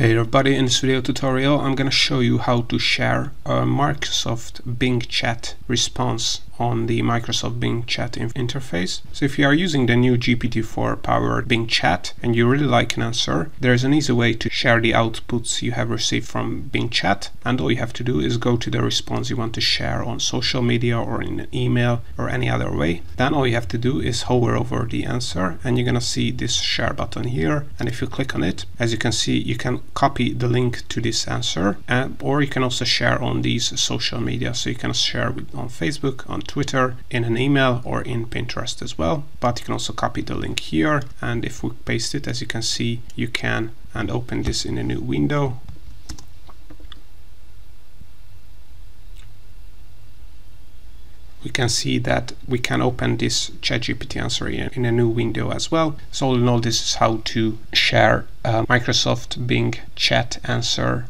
Hey everybody, in this video tutorial I'm gonna show you how to share a Microsoft Bing Chat response on the Microsoft Bing Chat interface. So if you are using the new GPT-4 powered Bing Chat and you really like an answer, there's an easy way to share the outputs you have received from Bing Chat and all you have to do is go to the response you want to share on social media or in an email or any other way. Then all you have to do is hover over the answer and you're gonna see this share button here and if you click on it, as you can see you can copy the link to this answer or you can also share on these social media so you can share with, on Facebook, on Twitter, in an email or in Pinterest as well. But you can also copy the link here and if we paste it as you can see you can and open this in a new window we can see that we can open this ChatGPT answer in a new window as well. So all in all, this is how to share a Microsoft Bing chat answer